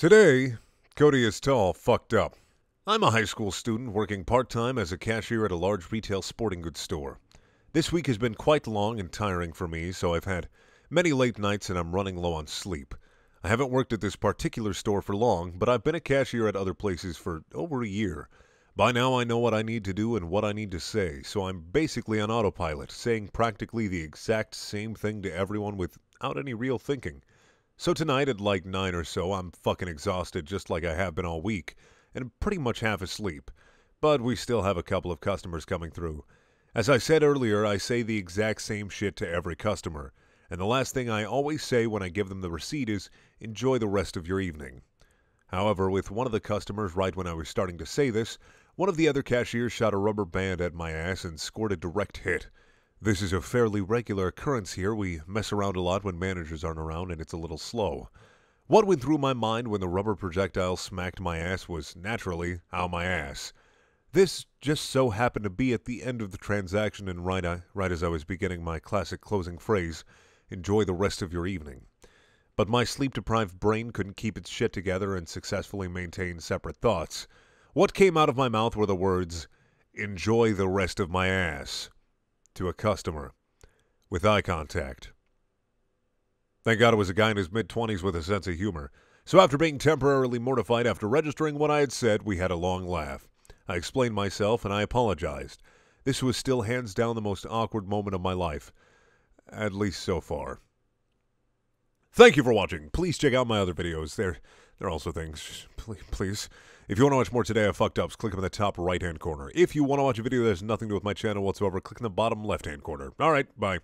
Today, Cody is tall, fucked up. I'm a high school student working part time as a cashier at a large retail sporting goods store. This week has been quite long and tiring for me, so I've had many late nights and I'm running low on sleep. I haven't worked at this particular store for long, but I've been a cashier at other places for over a year. By now, I know what I need to do and what I need to say, so I'm basically on autopilot, saying practically the exact same thing to everyone without any real thinking. So tonight at like 9 or so, I'm fucking exhausted just like I have been all week, and pretty much half asleep. But we still have a couple of customers coming through. As I said earlier, I say the exact same shit to every customer. And the last thing I always say when I give them the receipt is, enjoy the rest of your evening. However, with one of the customers right when I was starting to say this, one of the other cashiers shot a rubber band at my ass and scored a direct hit. This is a fairly regular occurrence here. We mess around a lot when managers aren't around and it's a little slow. What went through my mind when the rubber projectile smacked my ass was naturally, how my ass. This just so happened to be at the end of the transaction and right, I, right as I was beginning my classic closing phrase, enjoy the rest of your evening. But my sleep deprived brain couldn't keep its shit together and successfully maintain separate thoughts. What came out of my mouth were the words, enjoy the rest of my ass to a customer with eye contact. Thank God it was a guy in his mid 20s with a sense of humor. So, after being temporarily mortified after registering what I had said, we had a long laugh. I explained myself and I apologized. This was still hands down the most awkward moment of my life, at least so far. Thank you for watching. Please check out my other videos. There are also things. Please, please. If you want to watch more today, I fucked ups. Click on the top right hand corner. If you want to watch a video that has nothing to do with my channel whatsoever, click in the bottom left hand corner. All right, bye.